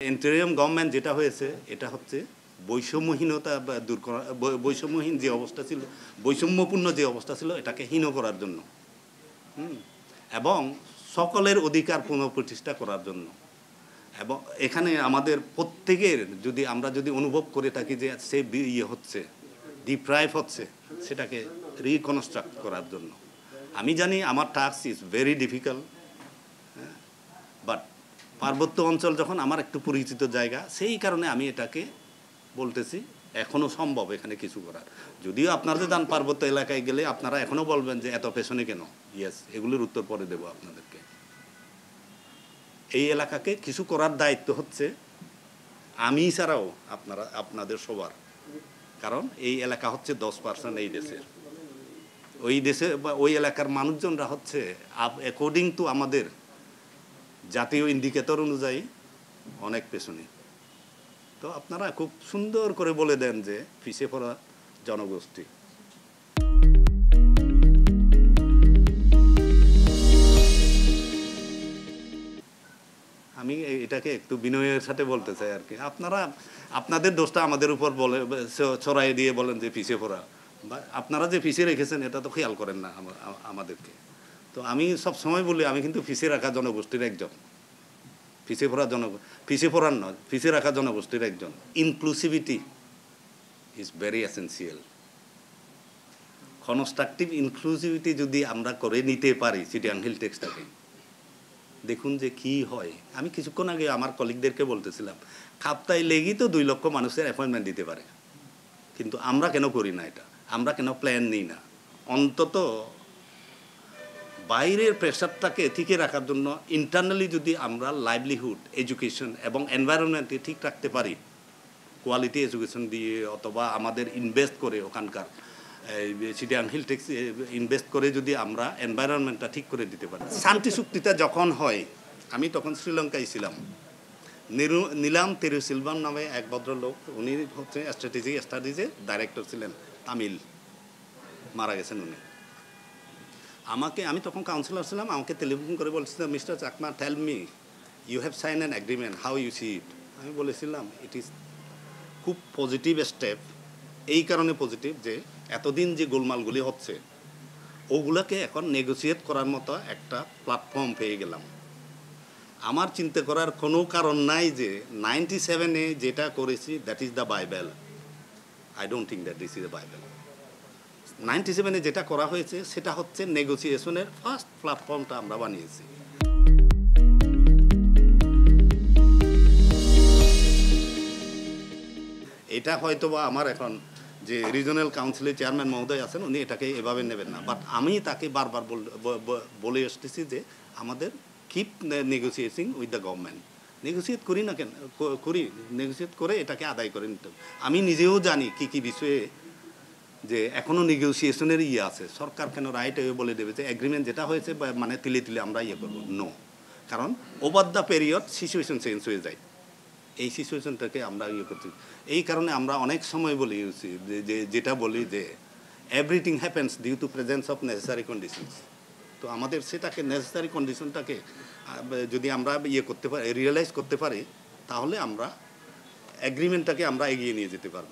Interim government যেটা হয়েছে, এটা হচ্ছে বৈষম্যহীনতা বা দূর করা বৈষম্যহীন যে অবস্থা ছিল, বৈষম্যপূর্ণ যে অবস্থা ছিল, এটাকে হীন করার জন্য। এবং সকলের অধিকার পুনঃপ্রতিষ্ঠা করার জন্য। এবং এখানে আমাদের প্রত্যেকের যদি আমরা যদি অনুভব করে থাকি যে সে ইয়ে হচ্ছে ডিপ্রাইভ হচ্ছে, সেটাকে রিকনস্ট্রাক্ট করার জন্য। আমি জানি আমার task is very difficult but পার্বত্য অঞ্চল যখন আমার একটু পরিচিত জায়গা, সেই কারণে আমি এটাকে বলতেছি এখনও সম্ভব এখানে কিছু করার। যদিও আপনারা যান পার্বত্য এলাকায় গেলে আপনারা এখনও বলবেন যে, এত পেছনে কেন? ইয়েস এগুলোর উত্তর পরে দেবো আপনাদেরকে। এই এলাকাকে কিছু করার দায়িত্ব হচ্ছে আমি ছাড়াও আপনারা, আপনাদের সবার। কারণ এই এলাকা হচ্ছে দশ পার্সেন্ট এই দেশের। ওই দেশে বা ওই এলাকার মানুষজনরা হচ্ছে অ্যাকর্ডিং টু আমাদের জাতীয় ইন্ডিকেটর অনুযায়ী অনেক পেছনে। তো আপনারা খুব সুন্দর করে বলে দেন যে পিছিয়ে পড়া জনগোষ্ঠী। আমি এটাকে একটু বিনয়ের সাথে বলতে চাই আর কি। আপনারা, আপনাদের দোষটা আমাদের উপর বলে ছড়াই দিয়ে বলেন যে পিছিয়ে পড়া। বা আপনারা যে পিছিয়ে রেখেছেন, এটা তো খেয়াল করেন না আমাদেরকে। তো আমি সব সময় বলি, আমি কিন্তু পিছিয়ে রাখা জনগোষ্ঠীর একজন। পিছিয়ে পড়া জন পিছিয়ে পড়ার নয় পিছিয়ে রাখা জনগোষ্ঠীর একজন। Inclusivity is very essential constructive inclusivity যদি আমরা করে নিতে পারি চিটিয়াং হিল টেক্সটাকে দেখুন যে কি হয়। আমি কিছুক্ষণ আগে আমার কলিগদেরকে বলতেছিলাম, খাপ্তায় লেগেই তো দুই লক্ষ মানুষের অ্যাপয়েন্টমেন্ট দিতে পারে। কিন্তু আমরা কেন করি না এটা? আমরা কেন প্ল্যান নিই না? অন্তত বাইরের প্রেশারটাকে ঠিকে রাখার জন্য ইন্টারনালি যদি আমরা লাইভলিহুড এডুকেশন এবং এনভায়রনমেন্টকে ঠিক রাখতে পারি কোয়ালিটি এডুকেশন দিয়ে অথবা আমাদের ইনভেস্ট করে ওখানকার সিটিয়াং হিল ইনভেস্ট করে যদি আমরা এনভায়রনমেন্টটা ঠিক করে দিতে পারি। শান্তি চুক্তিটা যখন হয়, আমি তখন শ্রীলঙ্কায় ছিলাম। নিরু, নীলাম তেরুসিলভাম নামে এক ভদ্রলোক, উনি হচ্ছে স্ট্র্যাটেজিক স্টাডিজের ডাইরেক্টর ছিলেন, তামিল। মারা গেছেন উনি। আমাকে, আমি তখন কাউন্সিলর ছিলাম, আমাকে টেলিফোন করে বলছিলাম mister Chakma tell me you have sign an agreement how you see it আমি বলেছিলাম ইট ইজ খুব পজিটিভ স্টেপ এই কারণে পজিটিভ যে, এতদিন যে গোলমালগুলি হচ্ছে, ওগুলোকে এখন নেগোসিয়েট করার মতো একটা প্ল্যাটফর্ম পেয়ে গেলাম। আমার চিন্তা করার কোনো কারণ নাই যে নাইনটি সেভেনে যেটা করেছি that is the Bible I don't think that this is the Bible ninety সেভেনে যেটা করা হয়েছে, সেটা হচ্ছে নেগোসিয়েশনের ফার্স্ট প্ল্যাটফর্মটা আমরা বানিয়েছি। এটা হয়তো বা আমার এখন যে রিজনাল কাউন্সিলের চেয়ারম্যান মহোদয় আছেন, উনি এটাকে এভাবে নেবেন না। বাট আমি তাকে বারবার বল- এসতেছি যে আমাদের keep negotiating with the government negotiate করি না কেন? করি। নেগোসিয়েট করে এটাকে আদায় করে নিতে আমি নিজেও জানি কি কি বিষয়ে যে এখনও নেগোসিয়েশনের ইয়ে আছে। সরকার কেন রাইট হয়ে বলে দেবে যে এগ্রিমেন্ট যেটা হয়েছে মানে তিলে তিলে আমরা ইয়ে করব? নো কারণ over the period situation change হয়ে যায়। এই সিচুয়েশনটাকে আমরা ইয়ে করতে এই কারণে আমরা অনেক সময় বলি যে যেটা বলি যে everything happens due to presence of necessary conditions তো আমাদের সেটাকে নেসেসারি কন্ডিশনটাকে যদি আমরা ইয়ে করতে পারি রিয়েলাইজ করতে পারি, তাহলে আমরা অ্যাগ্রিমেন্টটাকে আমরা এগিয়ে নিয়ে যেতে পারব।